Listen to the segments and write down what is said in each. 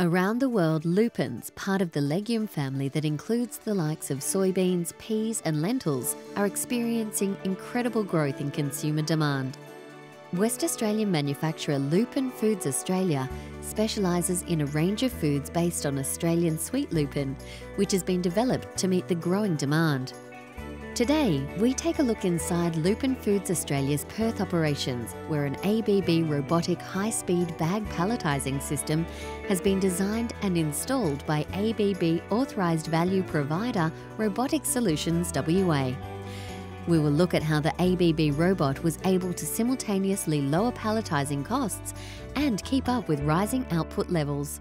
Around the world, lupins, part of the legume family that includes the likes of soybeans, peas, and lentils, are experiencing incredible growth in consumer demand. West Australian manufacturer Lupin Foods Australia specialises in a range of foods based on Australian sweet lupin, which has been developed to meet the growing demand. Today, we take a look inside Lupin Foods Australia's Perth operations, where an ABB robotic high speed bag palletising system has been designed and installed by ABB authorised value provider Robotic Solutions WA. We will look at how the ABB robot was able to simultaneously lower palletising costs and keep up with rising output levels.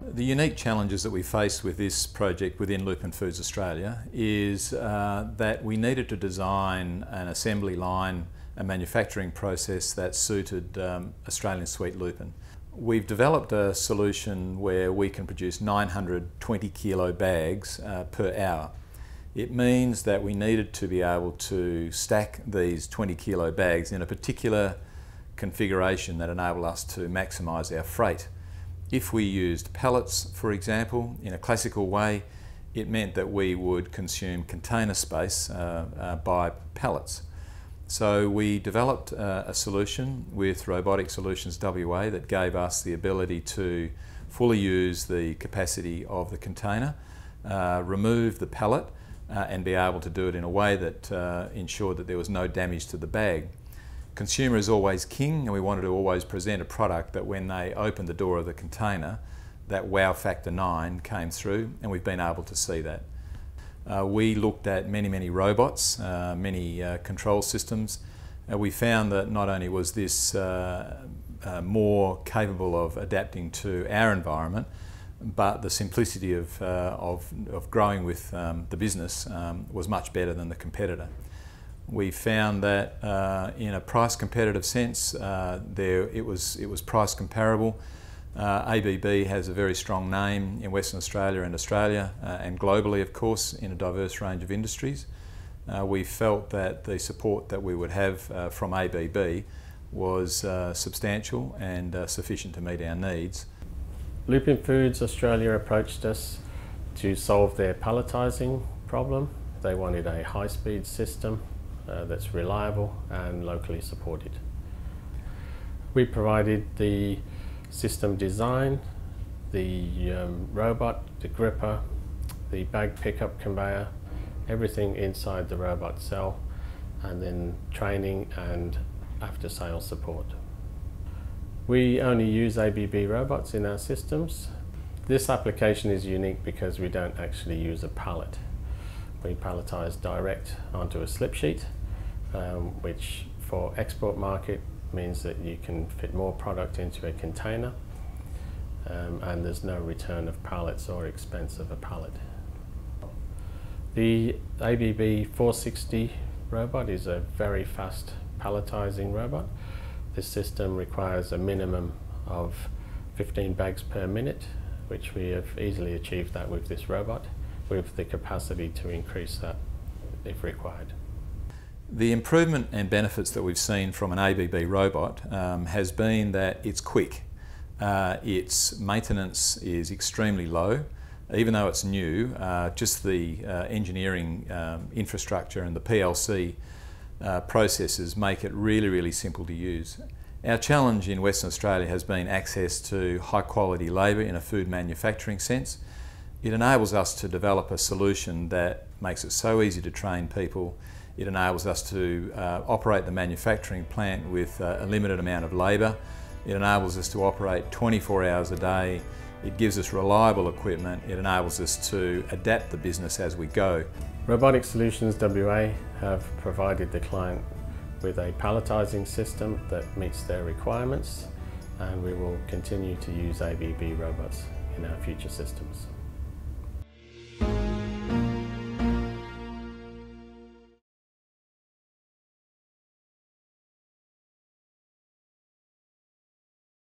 The unique challenges that we faced with this project within Lupin Foods Australia is uh, that we needed to design an assembly line, a manufacturing process that suited um, Australian sweet lupin. We've developed a solution where we can produce 920 kilo bags uh, per hour. It means that we needed to be able to stack these 20 kilo bags in a particular configuration that enabled us to maximise our freight. If we used pallets, for example, in a classical way, it meant that we would consume container space uh, uh, by pallets. So we developed uh, a solution with Robotic Solutions WA that gave us the ability to fully use the capacity of the container, uh, remove the pallet uh, and be able to do it in a way that uh, ensured that there was no damage to the bag consumer is always king and we wanted to always present a product that when they opened the door of the container, that wow factor 9 came through and we've been able to see that. Uh, we looked at many, many robots, uh, many uh, control systems. Uh, we found that not only was this uh, uh, more capable of adapting to our environment, but the simplicity of, of, of, growing with um, the business um, was much better than the competitor. We found that uh, in a price competitive sense, uh, there it was it was price comparable. Uh, ABB has a very strong name in Western Australia and Australia, uh, and globally, of course, in a diverse range of industries. Uh, we felt that the support that we would have uh, from ABB was substantial and sufficient to meet our needs. Lupin Foods Australia approached us to solve their palletising problem. They wanted a high-speed system uh, that's reliable and locally supported. We provided the system design, the um, robot, the gripper, the bag pickup conveyor, everything inside the robot cell, and then training and after sales support. We only use ABB robots in our systems. This application is unique because we don't actually use a pallet. We palletize direct onto a slip sheet um, which for export market means that you can fit more product into a container um, and there's no return of pallets or expense of a pallet. The ABB 460 robot is a very fast palletizing robot. This system requires a minimum of 15 bags per minute, which we have easily achieved that with this robot, with the capacity to increase that if required. The improvement and benefits that we've seen from an ABB robot um, has been that it's quick. Uh, its maintenance is extremely low. Even though it's new, uh, just the uh, engineering um, infrastructure and the PLC uh, processes make it really, really simple to use. Our challenge in Western Australia has been access to high quality labour in a food manufacturing sense. It enables us to develop a solution that makes it so easy to train people it enables us to uh, operate the manufacturing plant with uh, a limited amount of labour. It enables us to operate 24 hours a day. It gives us reliable equipment. It enables us to adapt the business as we go. Robotic Solutions WA have provided the client with a palletising system that meets their requirements and we will continue to use ABB robots in our future systems.